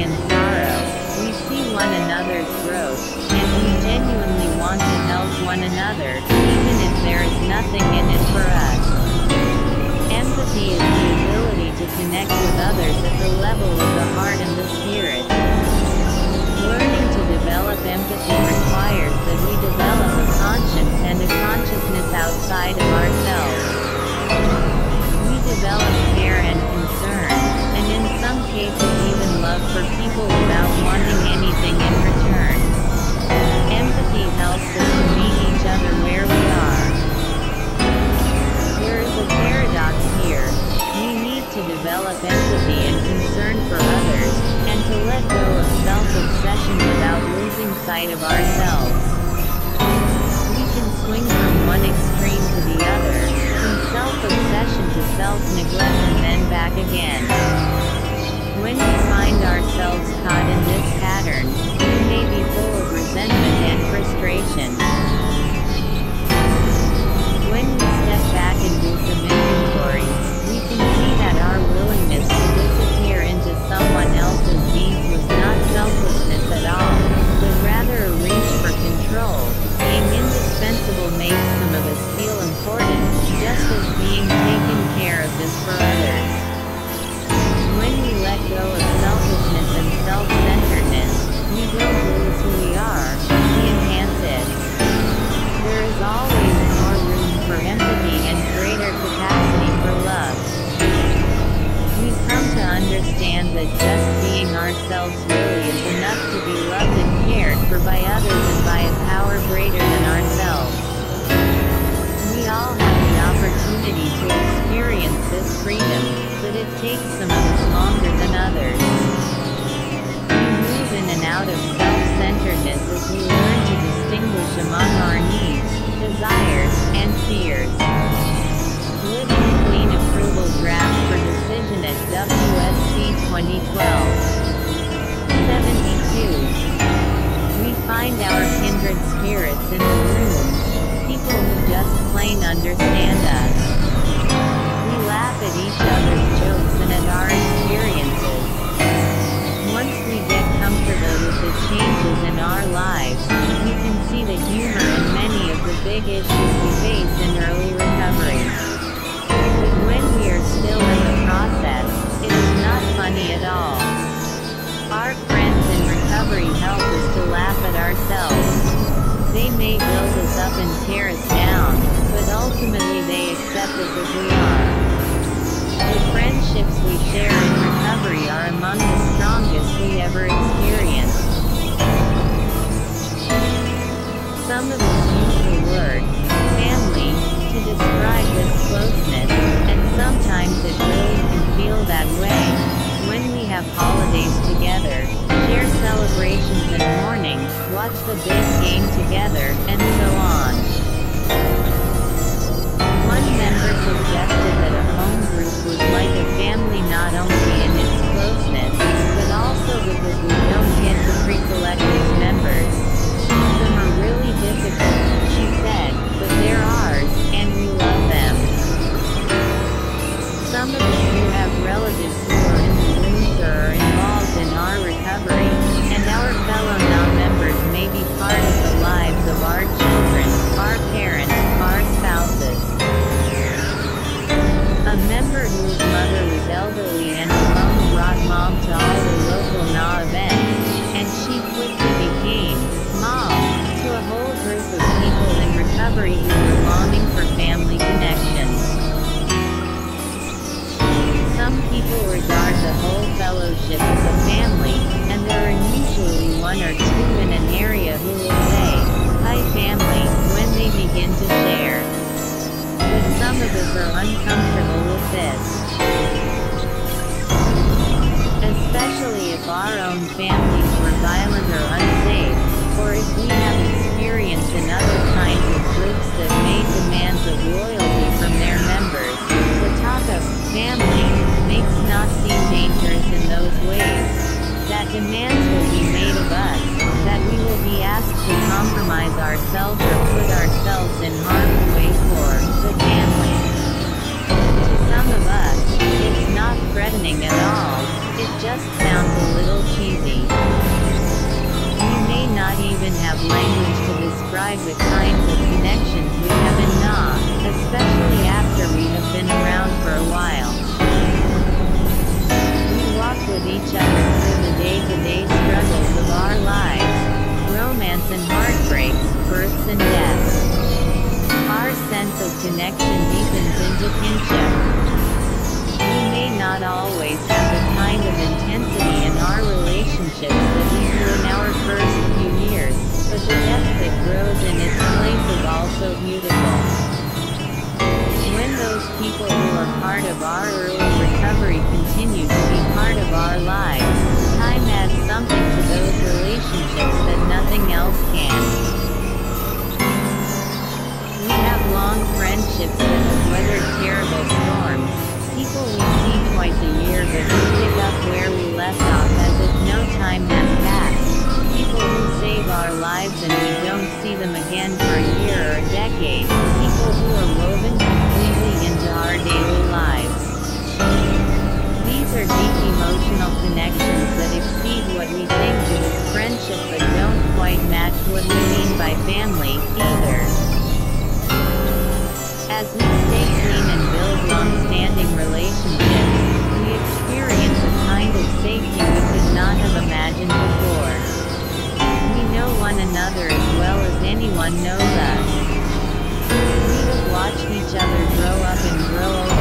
and sorrow, we see one another's growth, and we genuinely want to help one another, even if there is nothing in it for us. Empathy is the ability to connect with others at the level of the heart and the spirit. Learning to develop empathy requires that we develop a conscience and a consciousness outside of ourselves. We develop care and some cases even love for people without wanting anything in return. Empathy helps us to meet each other where we are. There is a paradox here. We need to develop empathy and concern for others, and to let go of self-obsession without losing sight of ourselves. We can swing from one extreme to the other, from self-obsession to self-neglect and then back again. When we find ourselves caught in this pattern, we may be full of resentment and frustration. When we step back and do some inventory, we can see that our willingness to disappear into someone else's needs was not selflessness at all, but rather a reach for control. Being indispensable makes some of us feel important, just as being taken care of is for others. We go of selfishness and self-centeredness, we don't lose who we are, we enhance it. There is always more room for empathy and greater capacity for love. We've come to understand that just being ourselves really is enough to be loved and cared for by others and by a power greater than ourselves. We all have the opportunity to experience this freedom, but it takes some out of self-centeredness as we learn to distinguish among our needs, desires, and fears. Living Clean Approval Draft for Decision at WSC 2012. 72. We find our kindred spirits in the room, people who just plain understand us. We laugh at each other's jokes and at our experiences. Changes in our lives, we can see the humor in many of the big issues we face in early recovery. When we are still in the process, it is not funny at all. Our friends in recovery help us to laugh at ourselves. They may build us up and tear us down, but ultimately they accept us as we are. The friendships we share in recovery are among the strongest we ever experienced. Some of us use the word family to describe this closeness, and sometimes it really can feel that way when we have holidays together, share celebrations and mourning, watch the big game together, and so on. One member suggested that a home group was like a family not only in its closeness, but also because we don't get to pre-select its members. Some are really difficult, she said, but they're ours, and we love them. Some of who have relatives who are in the rooms or are involved in our Demands will be made of us, that we will be asked to compromise ourselves or put ourselves in harm's way for the family. To some of us, it's not threatening at all, it just sounds a little cheesy. We may not even have language to describe the kinds of connections we have in Na, especially after we have been around for a while. With each other through the day-to-day struggles of our lives, romance and heartbreaks, births and deaths. Our sense of connection deepens into kinship. We may not always have the kind of intensity in our relationships that we do in our first few years, but the depth that grows in its place is also beautiful. When those people who are part of our early recovery part of our lives, time adds something to those relationships that nothing else can. We have long friendships that have weathered terrible storms, people we see twice a year but who pick up where we left off as if no time has passed, people who save our lives and we don't see them again for a year or a decade, people who are woven completely into our daily lives. Are deep emotional connections that exceed what we think of as friendship but don't quite match what we mean by family, either. As we stay clean and build long-standing relationships, we experience a kind of safety we could not have imagined before. We know one another as well as anyone knows us. We have watched each other grow up and grow old,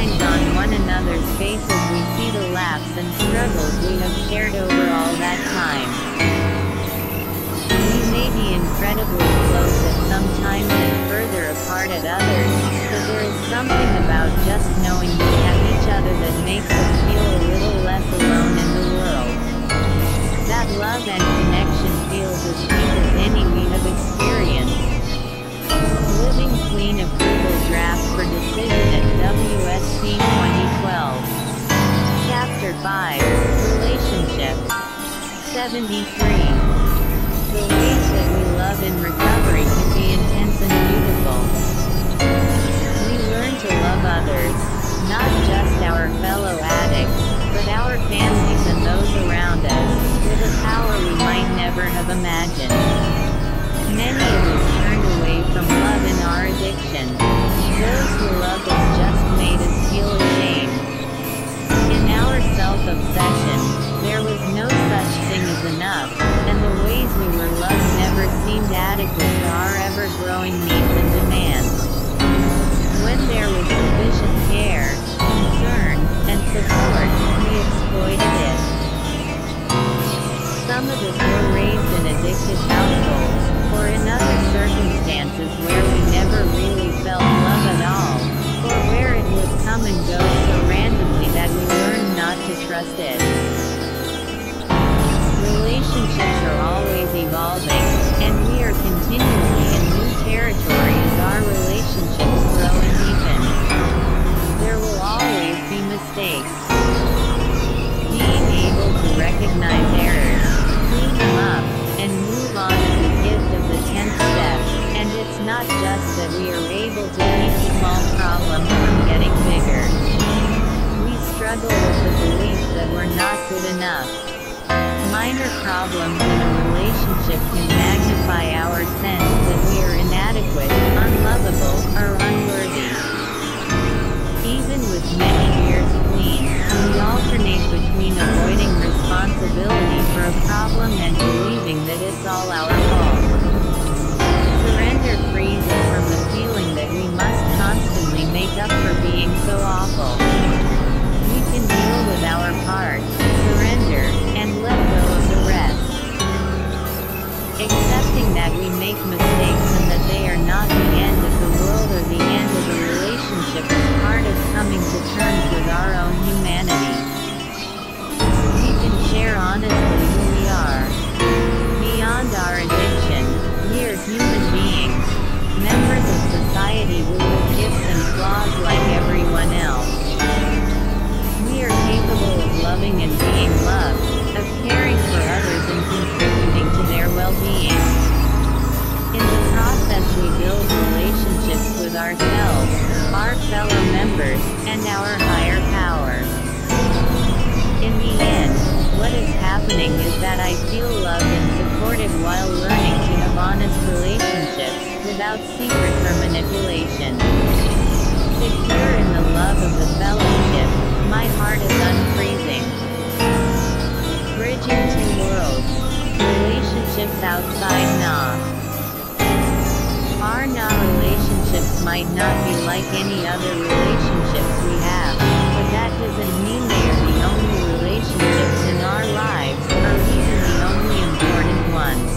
lines on one another's faces we see the laughs and struggles we have shared over all that time. We may be incredibly close at some times and further apart at others, but there is something about just knowing we have each other that makes us feel a little less alone in the world. That love and connection feels as deep as any we have experienced. Living Clean Approval Draft for Decision at WSC 2012. Chapter 5 Relationships 73 the ways that we love in recovery can be intense and beautiful. We learn to love others, not just our fellow addicts, but our families and those mistakes. Being able to recognize errors, clean them up, and move on is the gift of the 10th step, and it's not just that we are able to keep small problems from getting bigger. We struggle with the belief that we're not good enough. Minor problems in a relationship can magnify our sense that we are inadequate, unlovable, or unworthy. Even with many years clean, we alternate between avoiding responsibility for a problem and believing that it's all our fault. Surrender frees us from the feeling that we must constantly make up for being so awful. We can deal with our part, surrender, and let go of the rest. Accepting that we make mistakes and that they are not the end of the world Our Na relationships might not be like any other relationships we have, but that doesn't mean they are the only relationships in our lives, or even the only important ones.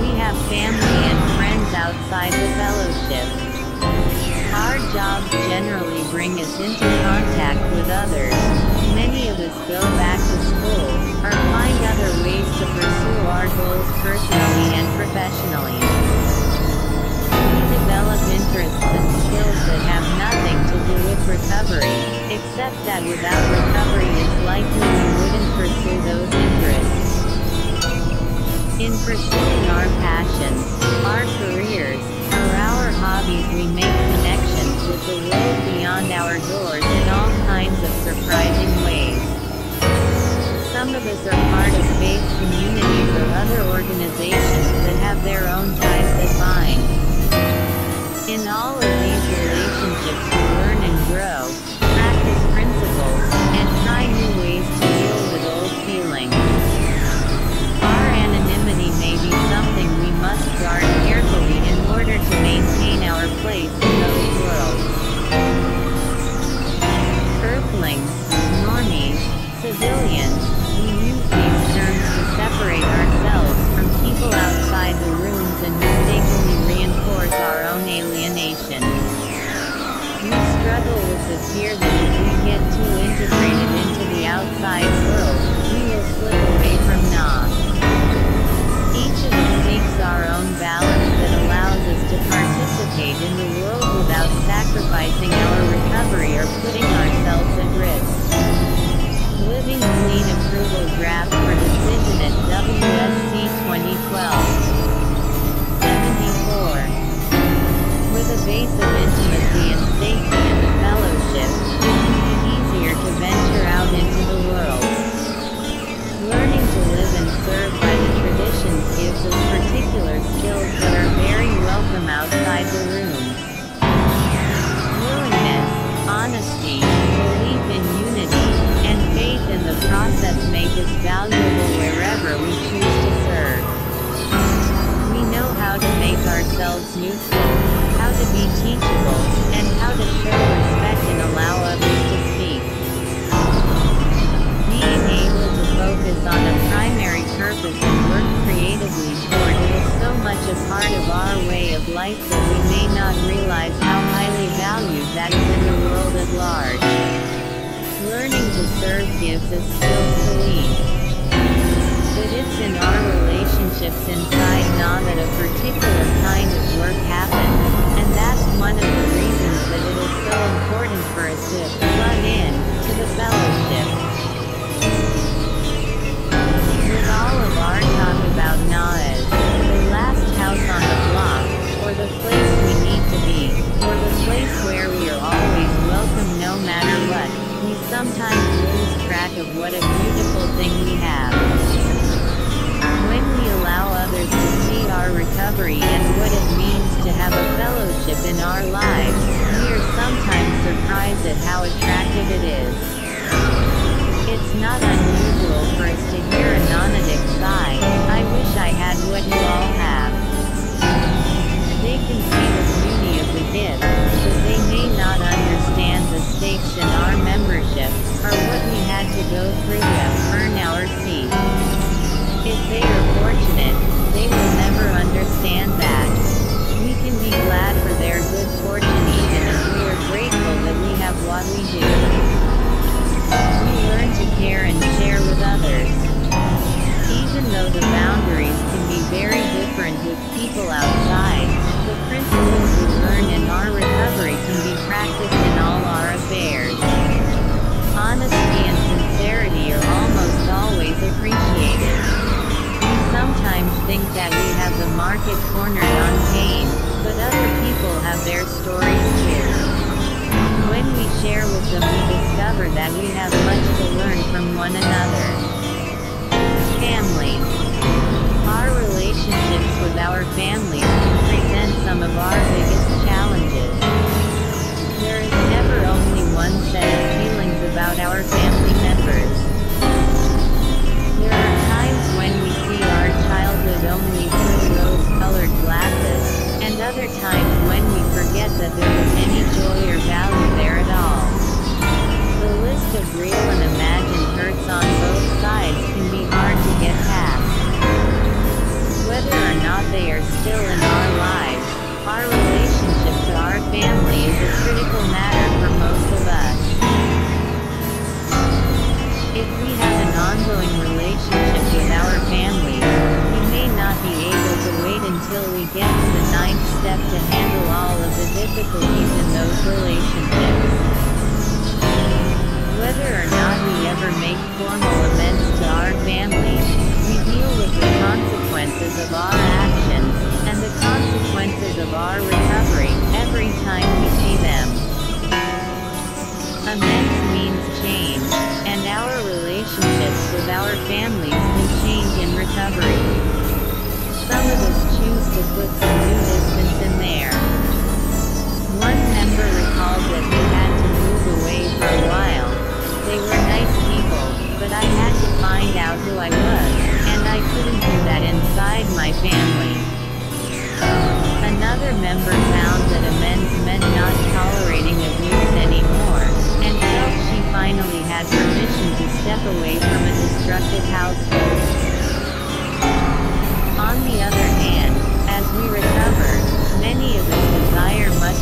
We have family and friends outside the fellowship. Our jobs generally bring us into contact with others. Many of us go back to school, or find other ways to pursue our goals personally and professionally. We develop interests and skills that have nothing to do with recovery, except that without recovery it's likely we wouldn't pursue those interests. In pursuing our passions, our careers, or our hobbies we make connections with the world beyond our doors in all kinds of surprising ways. Some of us are part of faith communities or other organizations that have their own ties that bind. In all of these relationships we learn and grow, practice principles, and try new ways to deal with old feelings. Our anonymity may be something we must guard carefully in order to maintain our place the rooms and mistakenly reinforce our own alienation. We struggle with the fear that if we get too integrated into the outside world, we will slip away from Na. Each of us seeks our own balance that allows us to participate in the world without sacrificing our recovery or putting ourselves serve gives us skills. But it's in our relationships inside Na that a particular kind of work happens, and that's one of the reasons that it is so important for us to plug in to the fellowship. With all of our talk about Na the last house on the block, or the place we need to be, sometimes lose track of what a beautiful thing we have. When we allow others to see our recovery and what it means to have a fellowship in our lives, we are sometimes surprised at how attractive it is. It's not unusual for us to hear a non-addict sigh, I wish I had what you all formal amends to our families, we deal with the consequences of our actions, and the consequences of our recovery, every time we see them. Amends means change, and our relationships with our families can change in recovery. Some of us choose to put some new distance in there. One member recalled that they had to move away for a while. They were nice I had to find out who I was, and I couldn't do that inside my family. Another member found that a amends meant not tolerating abuse anymore, and felt she finally had permission to step away from a destructive household. On the other hand, as we recover, many of us desire much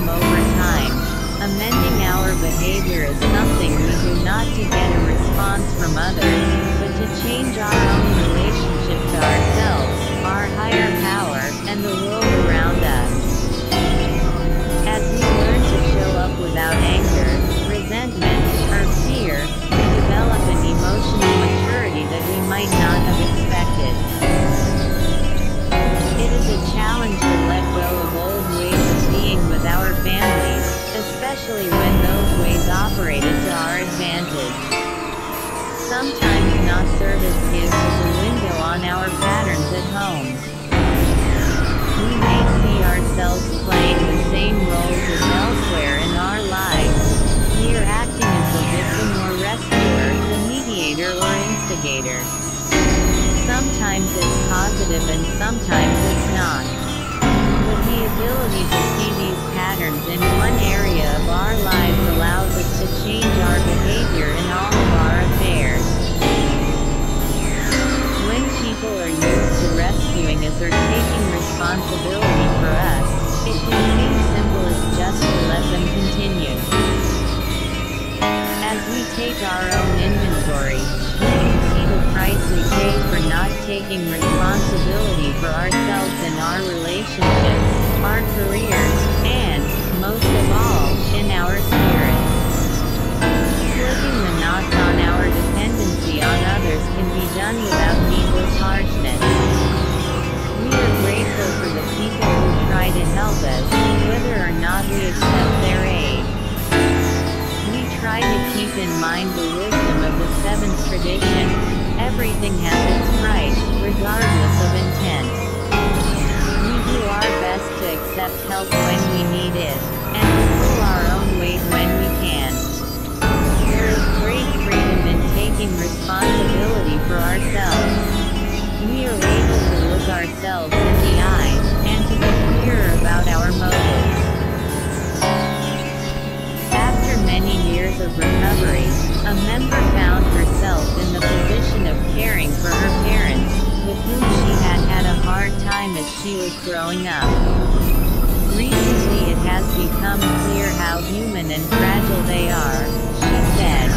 over time. Amending our behavior is something we do not to get a response from others, but to change our own relationship to ourselves, our higher power, and the world around us. As we learn to show up without anger, resentment, or fear, we develop an emotional maturity that we might not have expected. It is a especially when those ways operated to our advantage. Sometimes not service gives us a window on our patterns at home. We may see ourselves playing the same roles as elsewhere in our lives. We are acting as the victim or rescuer, the mediator or instigator. Sometimes it's positive and sometimes it's not. The ability to see these patterns in one area of our lives allows us to change our behavior in all of our affairs. When people are used to rescuing us or taking responsibility for us, it can seem simple as just to let them continue. As we take our own inventory, we pay for not taking responsibility for ourselves and our relationships, our careers, and, most of all, in our spirits. Slipping the knots on our dependency on others can be done without needless harshness. We are grateful for the people who try to help us, whether or not we accept their aid. We try to keep in mind the wisdom of the seventh tradition. A member found herself in the position of caring for her parents, with whom she had had a hard time as she was growing up. Recently it has become clear how human and fragile they are, she said.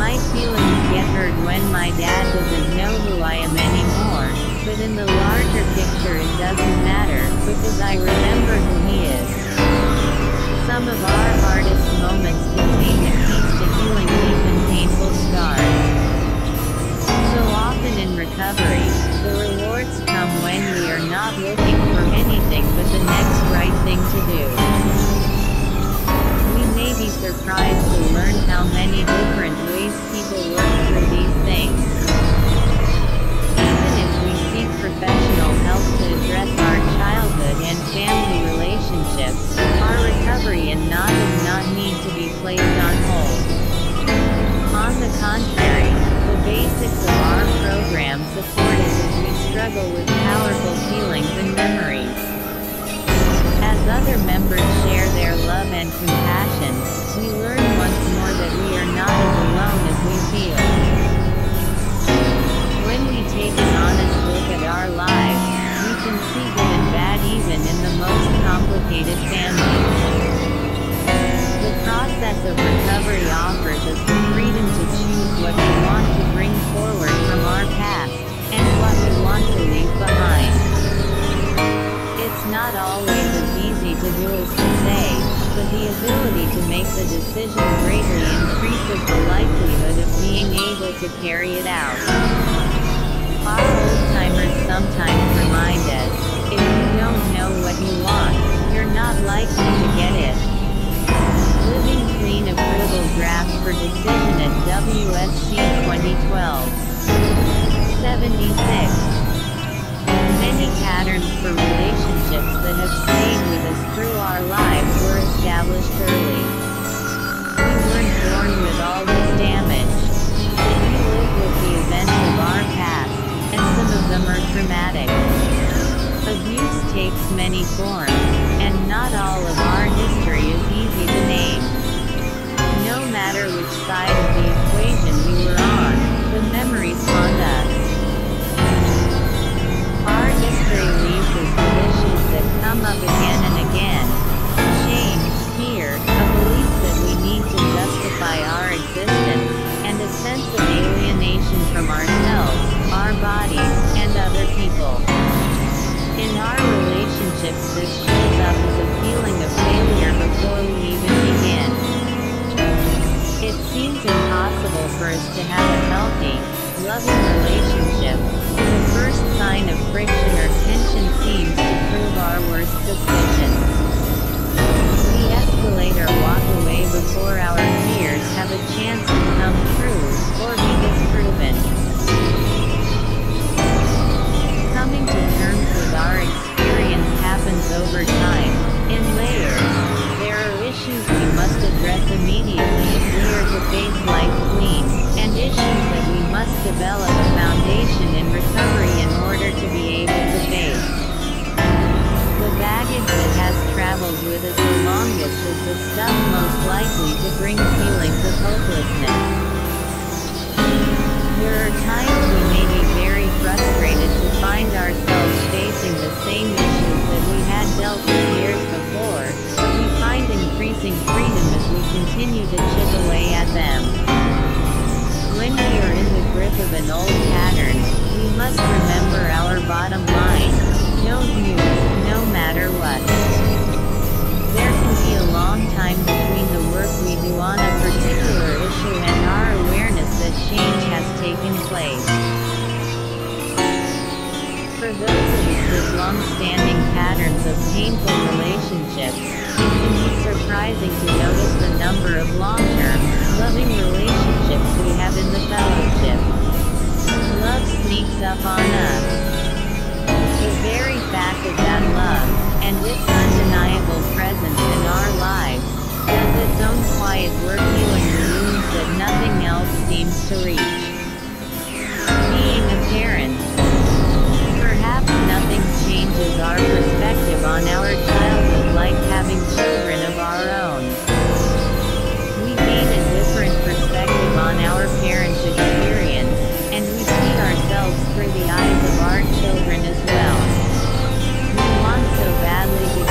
My feelings get hurt when my dad doesn't know who I am anymore, but in the larger picture it doesn't matter, because I remember who he is. Some of our hardest moments to carry it out. our old-timers sometimes remind us, if you don't know what you want, you're not likely to get it. Living Clean Approval Draft for Decision at WSC 2012. 76 many patterns for relationships that have stayed with us through our lives were established early. We weren't born with all this damage the events of our past, and some of them are traumatic. Abuse takes many forms. is to have a healthy, loving relationship. The first sign of friction or tension seems to prove our worst suspicion. We escalate or walk away before our fears have a chance to come true, or we For those of you with long-standing patterns of painful relationships, it can be surprising to notice the number of long-term, loving relationships we have in the fellowship. Love sneaks up on us. The very fact of that love, and its undeniable presence in our lives, does its own quiet work healing the wounds that nothing else seems to reach. changes our perspective on our childhood like having children of our own. We gain a different perspective on our parents' experience, and we see ourselves through the eyes of our children as well. We want so badly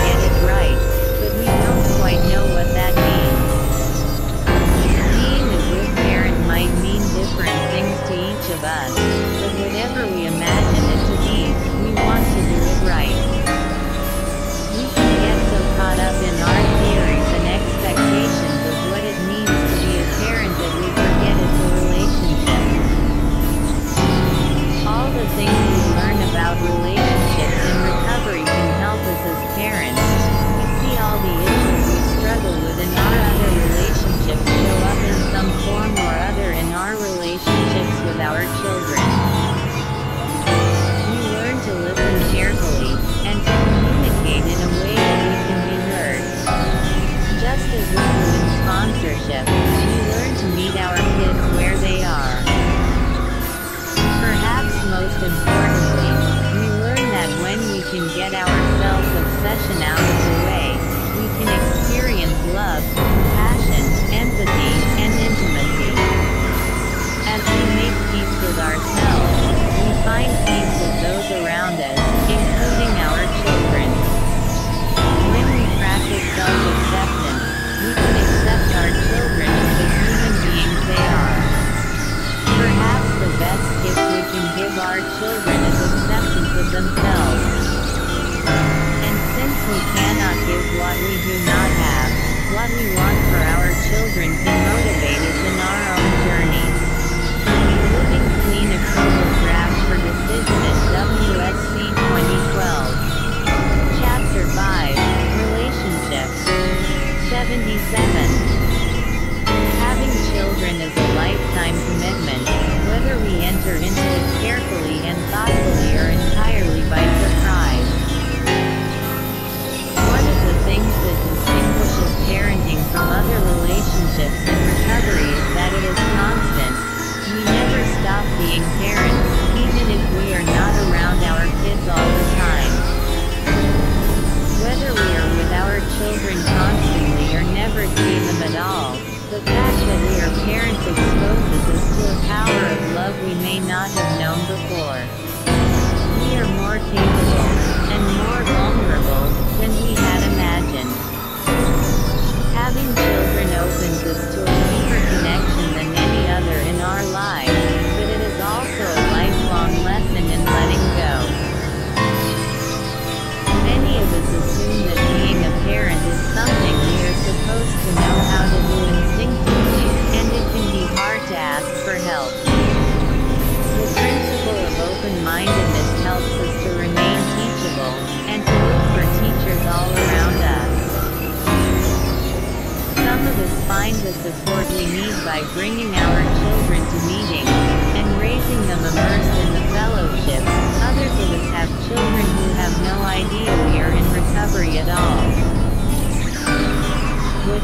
enter into it carefully and thoughtfully or entirely by surprise. One of the things that distinguishes parenting from other relationships in recovery is that it is constant. We never stop being parents, even if we are not around our kids all the time. Whether we are with our children constantly or never see them at all, the fact that we are parents exposes us to a power of love we may not have known before. We are more capable, and more vulnerable, than we had imagined. Having children opens us to a deeper connection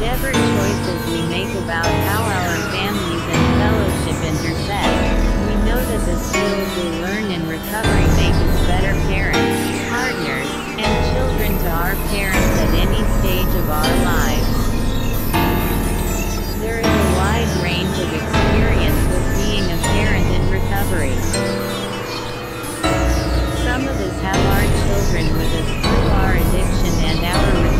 Whatever choices we make about how our families and fellowship intersect, we know that the skills we learn in recovery make us better parents, partners, and children to our parents at any stage of our lives. There is a wide range of experience with being a parent in recovery. Some of us have our children with us through our addiction and our